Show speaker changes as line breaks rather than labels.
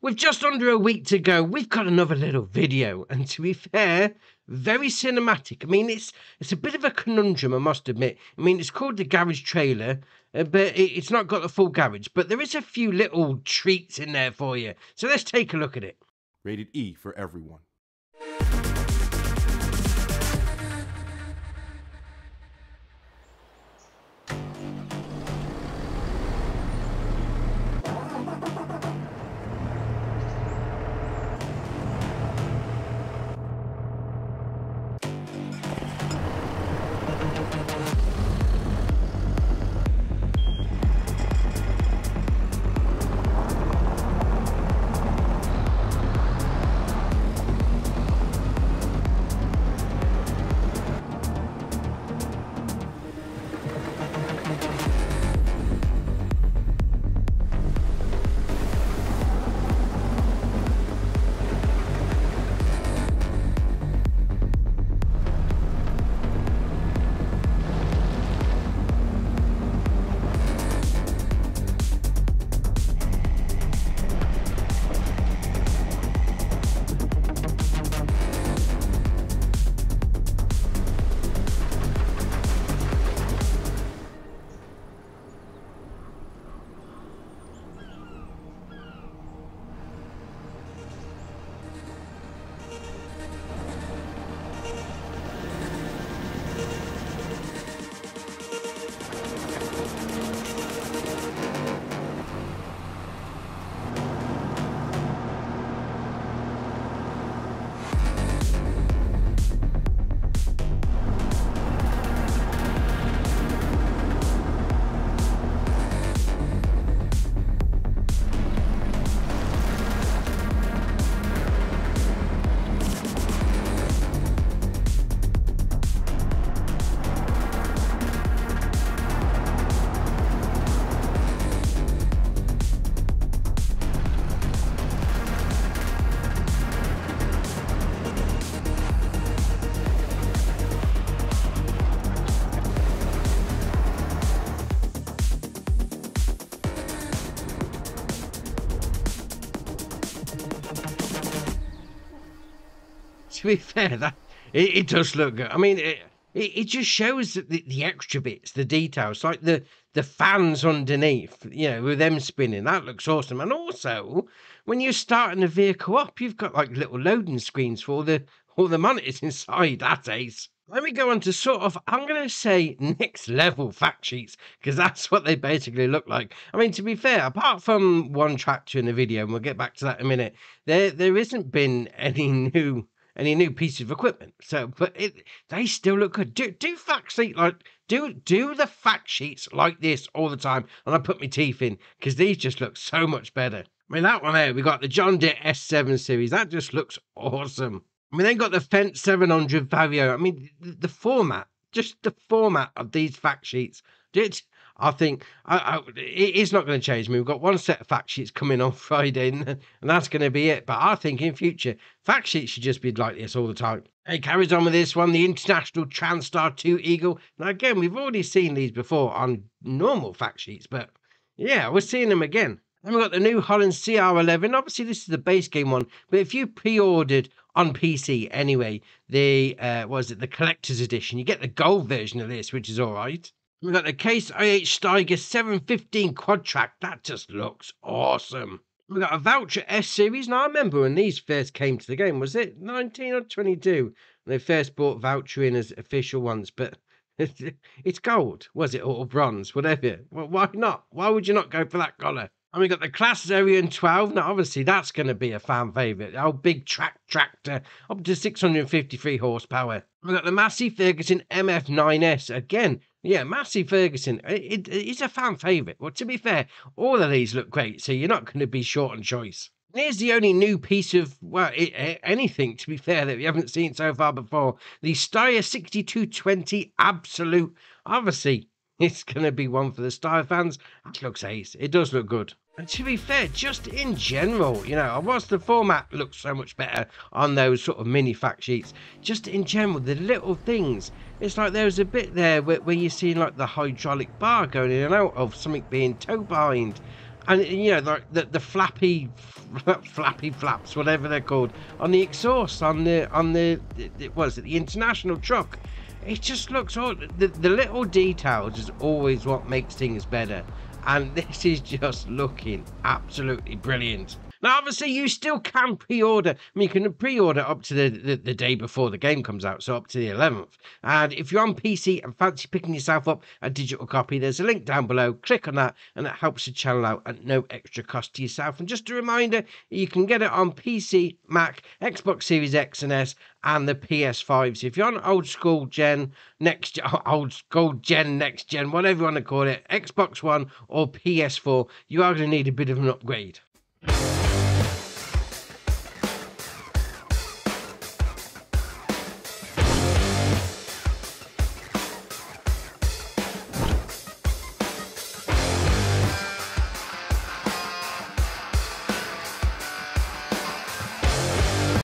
with just under a week to go, we've got another little video. And to be fair, very cinematic. I mean, it's it's a bit of a conundrum, I must admit. I mean, it's called the garage trailer, uh, but it, it's not got the full garage. But there is a few little treats in there for you. So let's take a look at it.
Rated E for everyone.
To be fair, that it, it does look good. I mean, it, it, just shows that the, the extra bits, the details, like the the fans underneath, you know, with them spinning. That looks awesome. And also, when you're starting the vehicle up, you've got like little loading screens for the all the monitors inside. That's ace. Let me go on to sort of, I'm going to say next level fact sheets because that's what they basically look like. I mean, to be fair, apart from one tractor in the video, and we'll get back to that in a minute, there there isn't been any new any new piece of equipment. So, but it, they still look good. Do do fact sheet like do do the fact sheets like this all the time, and I put my teeth in because these just look so much better. I mean, that one there, we got the John Deere S7 series. That just looks awesome. I mean, they got the Fendt 700 Vario. I mean, the, the format, just the format of these fact sheets. Did I think I, I, it is not going to change. I mean, we've got one set of fact sheets coming on Friday, and, and that's going to be it. But I think in future, fact sheets should just be like this all the time. It carries on with this one, the International Transtar 2 Eagle. Now, again, we've already seen these before on normal fact sheets, but yeah, we're seeing them again. Then we've got the New Holland CR11. Obviously, this is the base game one, but if you pre-ordered on PC anyway, the uh, was it the collector's edition? You get the gold version of this, which is all right. We've got the Case IH Steiger 715 quad track. That just looks awesome. We've got a Voucher S series. Now, I remember when these first came to the game, was it 19 or 22? When they first brought Voucher in as official ones, but it's gold, was it, or bronze, whatever. Well, why not? Why would you not go for that colour? And we got the Claas Xerion 12. Now, obviously, that's going to be a fan favourite. Our big track tractor, up to 653 horsepower. We've got the Massey Ferguson MF9S. Again, yeah, Massey Ferguson. It, it, a fan favourite. Well, to be fair, all of these look great, so you're not going to be short on choice. Here's the only new piece of, well, it, anything, to be fair, that we haven't seen so far before. The Steyr 6220 Absolut. Obviously, it's going to be one for the Steyr fans. It looks ace. It does look good. And to be fair, just in general, you know, whilst the format looks so much better on those sort of mini fact sheets, just in general, the little things, it's like there's a bit there where, where you're seeing like the hydraulic bar going in and out of something being tow behind. and you know like the, the flappy flappy flaps whatever they're called on the exhaust on the on the, the what is it the international truck it just looks all the, the little details is always what makes things better. And this is just looking absolutely brilliant now, obviously, you still can pre-order. I mean, you can pre-order up to the, the, the, day before the game comes out, so up to the 11th. And if you're on PC and fancy picking yourself up a digital copy, there's a link down below. Click on that, and it helps the channel out at no extra cost to yourself. And just a reminder, you can get it on PC, Mac, Xbox Series X and S, and the PS5. So if you're on old school gen, next old school gen, next gen, whatever you want to call it, Xbox One or PS4, you are going to need a bit of an upgrade.